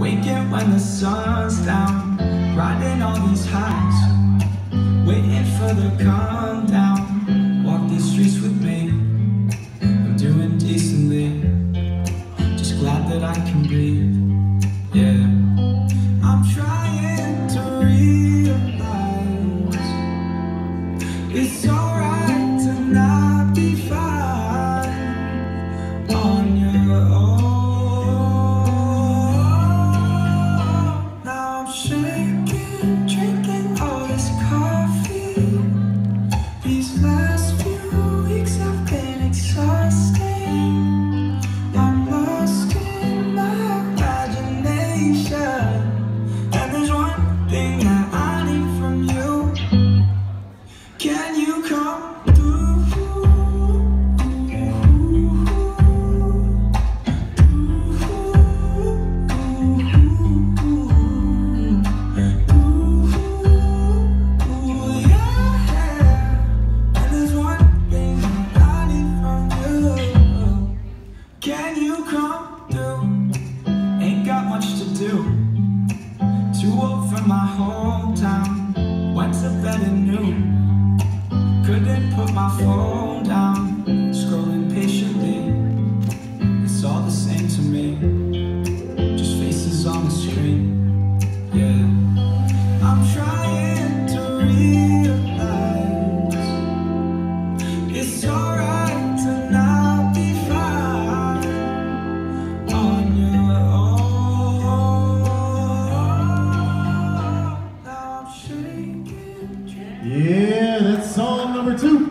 Waking when the sun's down, riding all these highs, waiting for the calm down. Walk these streets with me, I'm doing decently, just glad that I can breathe. Yeah, I'm trying to realize it's alright do. Too old for my hometown Went to bed at noon Yeah, that's song number two.